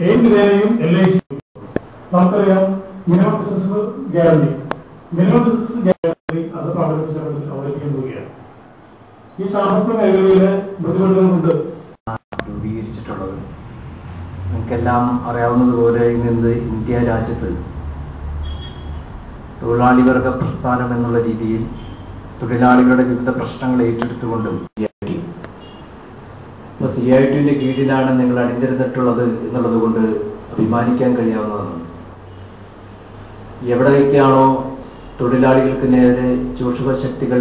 ഏത് വേലയും L I C നമുക്കറിയാം minimum business guarantee minimum business guarantee അത് പ്രാബല്യത്തിൽ അവതരിപ്പിക്കാൻ പോവുകയാണ് ഈ സാമ്പത്തിക മേഖലയിലെ പ്രതിബന്ധങ്ങളുണ്ട് രൂപീകരിച്ചിട്ടുള്ളത് നമുക്കെല്ലാം അറിയാവുന്നതുപോലെ ഇന്ന് ഇന്ത്യ രാജ്യത്ത് തൊഴിലാളി വർഗ പ്രസ്ഥാനം എന്നുള്ള രീതിയിൽ തൊഴിലാളികളുടെ വിവിധ പ്രശ്നങ്ങൾ ഏറ്റെടുത്തുകൊണ്ടും ഇപ്പോൾ സി ഐ ടിന്റെ കീഴിലാണ് നിങ്ങൾ അണിനിരന്നിട്ടുള്ളത് എന്നുള്ളത് കൊണ്ട് അഭിമാനിക്കാൻ കഴിയാവുന്നതാണ്. എവിടെയൊക്കെയാണോ തൊഴിലാളികൾക്ക് നേരെ ചൂഷക ശക്തികൾ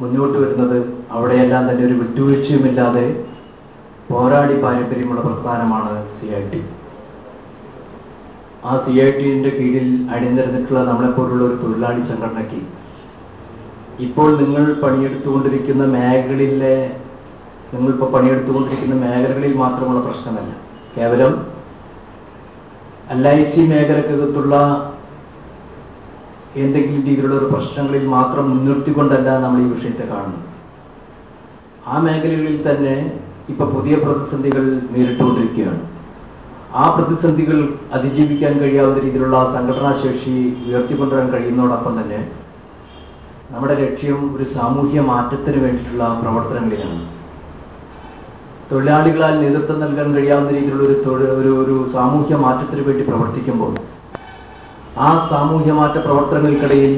മുന്നോട്ട് വരുന്നത് അവിടെയെല്ലാം തന്നെ ഒരു വിട്ടുവീഴ്ചയുമില്ലാതെ പോരാടി പാരമ്പര്യമുള്ള പ്രസ്ഥാനമാണ് സി ഐ ടി. ആ സി ഐ ടിന്റെ കീഴിൽ അണിനിരന്നിട്ടുള്ള നമ്മളെപ്പോലുള്ള ഒരു തൊഴിലാളി സംഘടനയ്ക്ക് ഇപ്പോൾ നിങ്ങൾ പണിയെടുത്തുകൊണ്ടിരിക്കുന്ന മേഖലയിലെ നിങ്ങളിപ്പോൾ പണിയെടുത്തുകൊണ്ടിരിക്കുന്ന മേഖലകളിൽ മാത്രമുള്ള പ്രശ്നമല്ല. കേവലം എൽ ഐ സി മേഖലക്കകത്തുള്ള എന്തെങ്കിലും രീതിയിലുള്ള ഒരു പ്രശ്നങ്ങളിൽ മാത്രം മുൻനിർത്തിക്കൊണ്ടല്ല നമ്മൾ ഈ വിഷയത്തെ കാണുന്നത്. ആ മേഖലകളിൽ തന്നെ ഇപ്പൊ പുതിയ പ്രതിസന്ധികൾ നേരിട്ടുകൊണ്ടിരിക്കുകയാണ്. ആ പ്രതിസന്ധികൾ അതിജീവിക്കാൻ കഴിയാവുന്ന രീതിയിലുള്ള സംഘടനാ ശേഷി ഉയർത്തിക്കൊണ്ടുവരാൻ കഴിയുന്നതോടൊപ്പം തന്നെ നമ്മുടെ ലക്ഷ്യം ഒരു സാമൂഹ്യ മാറ്റത്തിന് വേണ്ടിയിട്ടുള്ള പ്രവർത്തനങ്ങളിലാണ്. തൊഴിലാളികളാൽ നേതൃത്വം നൽകാൻ കഴിയാവുന്ന രീതിയിലുള്ള ഒരു തൊഴിൽ ഒരു ഒരു സാമൂഹ്യ മാറ്റത്തിന് വേണ്ടി പ്രവർത്തിക്കുമ്പോൾ ആ സാമൂഹ്യ മാറ്റ പ്രവർത്തനങ്ങൾക്കിടയിൽ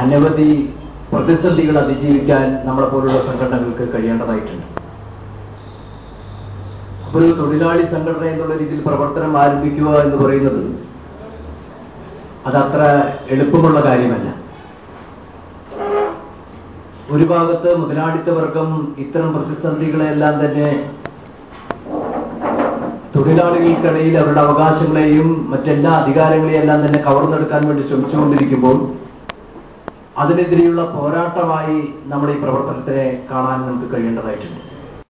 അനവധി പ്രതിസന്ധികൾ അതിജീവിക്കാൻ നമ്മളെ പോലുള്ള സംഘടനകൾക്ക് കഴിയേണ്ടതായിട്ടുണ്ട്. അപ്പോൾ ഒരു തൊഴിലാളി സംഘടന എന്നുള്ള രീതിയിൽ പ്രവർത്തനം ആരംഭിക്കുക എന്ന് പറയുന്നത് അതത്ര എളുപ്പമുള്ള കാര്യമല്ല. ഒരു ഭാഗത്ത് മുതലാളിത്ത വർഗം ഇത്തരം പ്രതിസന്ധികളെല്ലാം തന്നെ തൊഴിലാളികൾക്കിടയിൽ അവരുടെ അവകാശങ്ങളെയും മറ്റെല്ലാ അധികാരങ്ങളെയും എല്ലാം തന്നെ കവർന്നെടുക്കാൻ വേണ്ടി ശ്രമിച്ചുകൊണ്ടിരിക്കുമ്പോൾ അതിനെതിരെയുള്ള പോരാട്ടമായി നമ്മുടെ ഈ പ്രവർത്തനത്തെ കാണാൻ നമുക്ക് കഴിയേണ്ടതായിട്ടുണ്ട്.